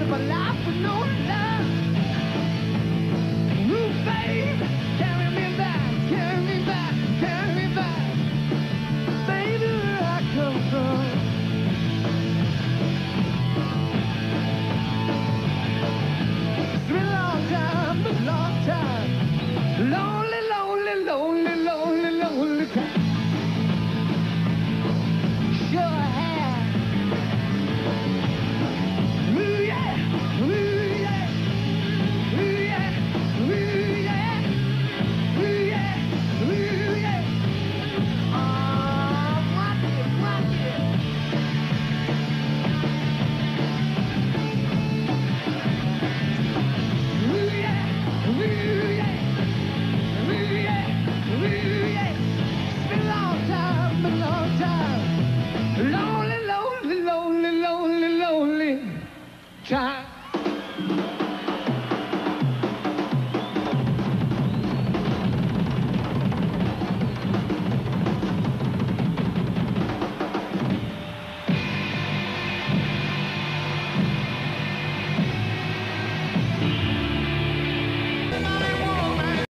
of my life with no love. Ooh, carry me back, carry me back, carry me back. Baby, where I come from. It's been a long time, a long time. Lonely, lonely, lonely, lonely, lonely time. Time.